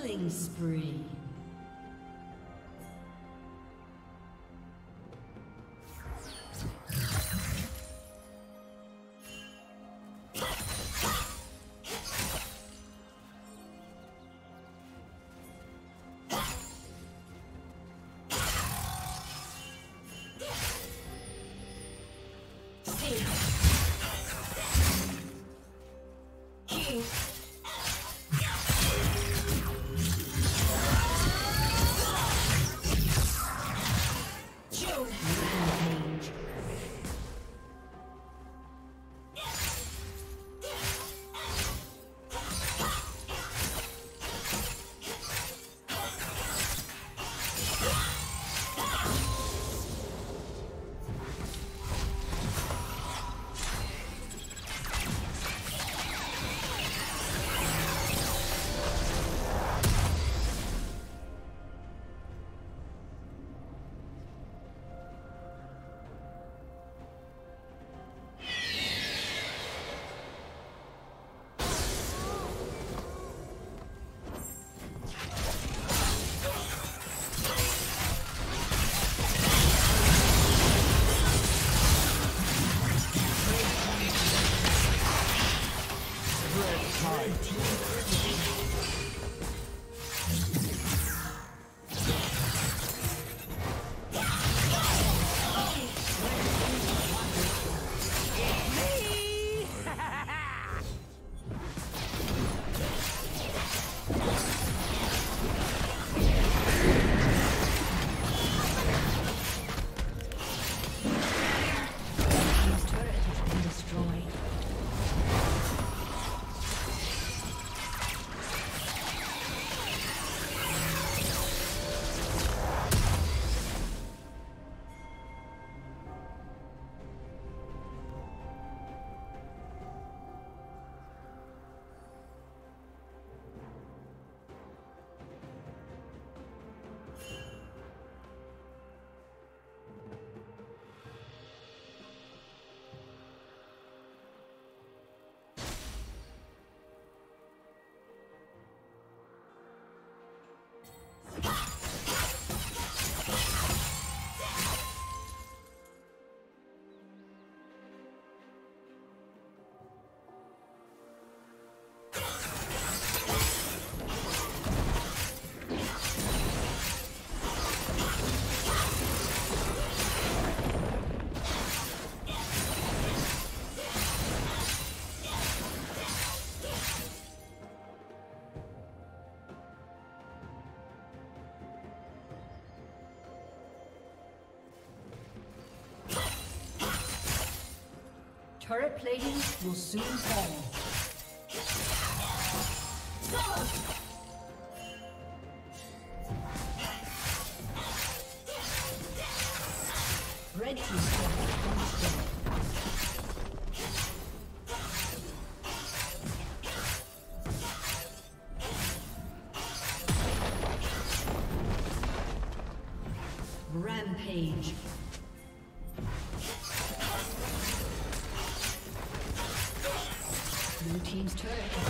Killing spree. Turret plating will soon fall. Red team's Rampage. Turret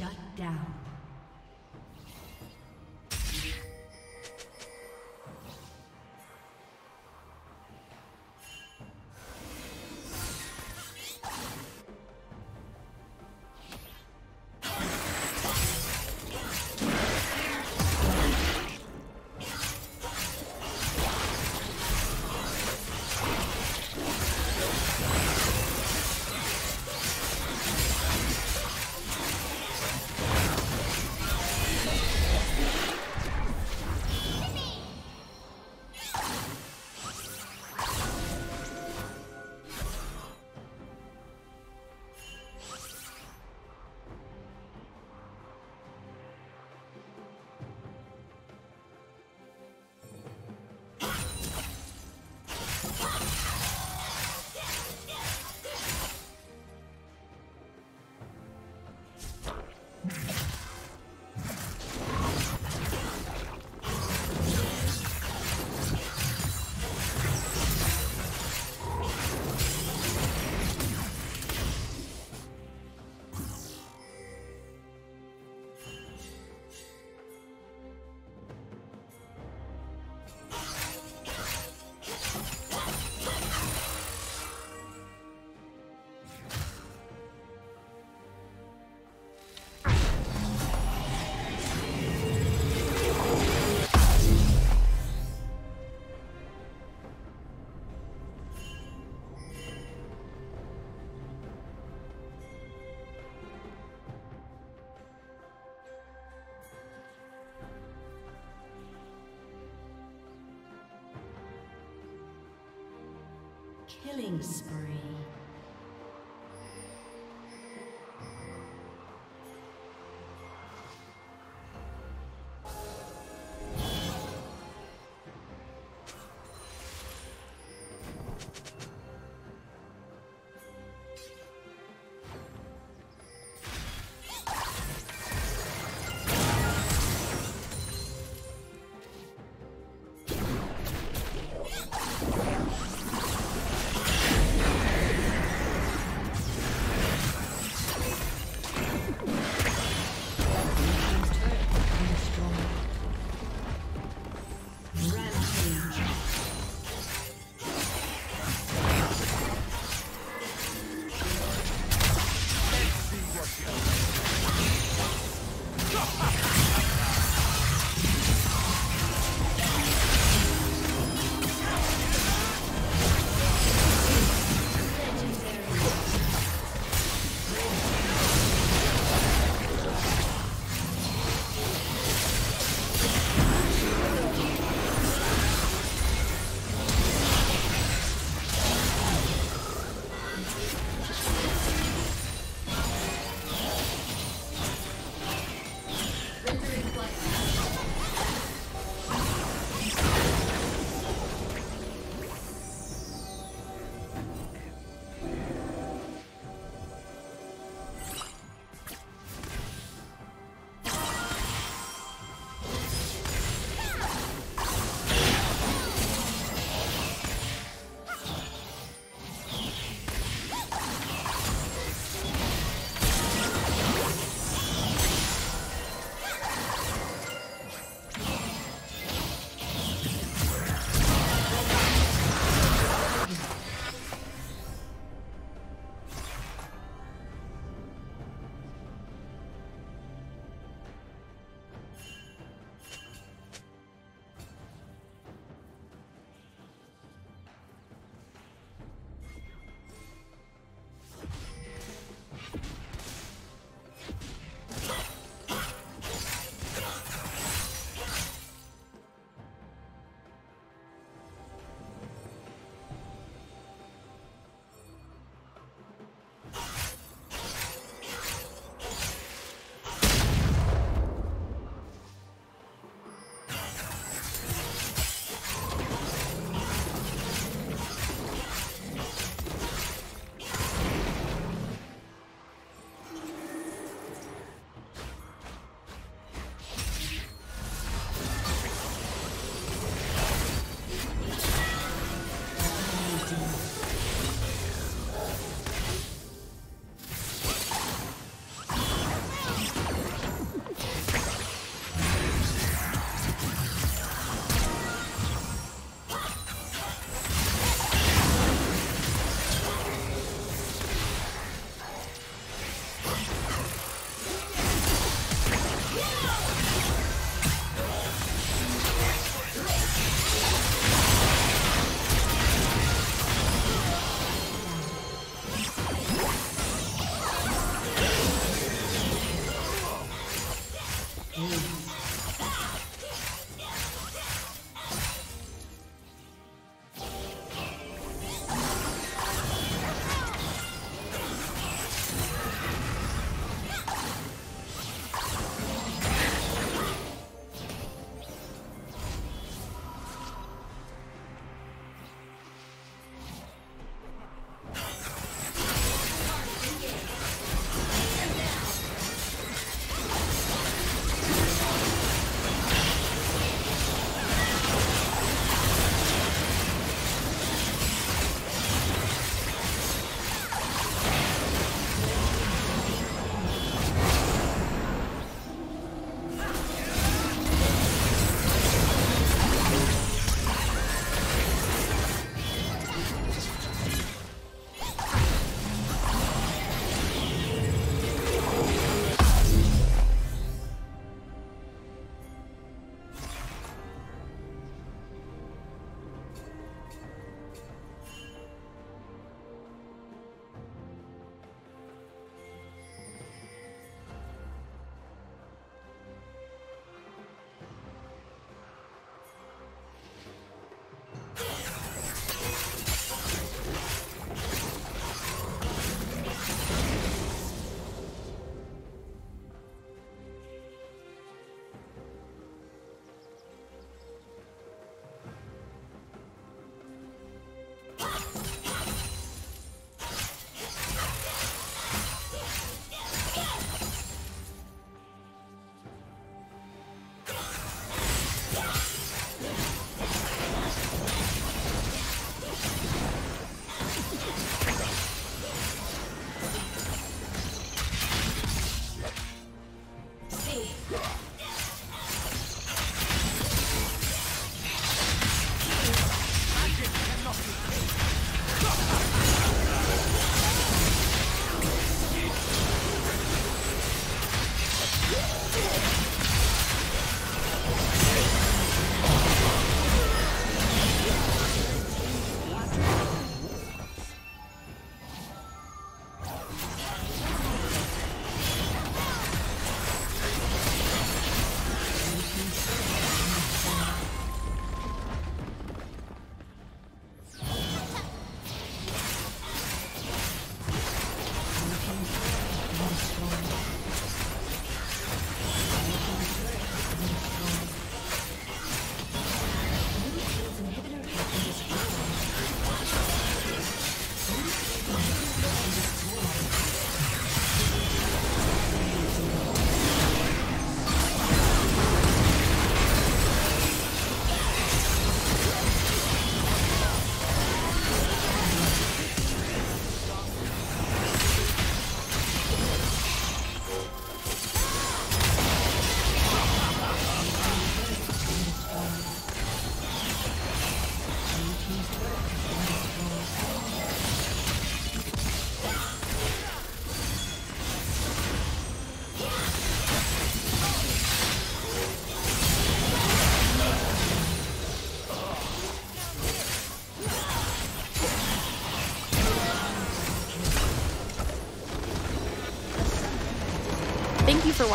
Shut down. Killing spree.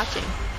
Watching.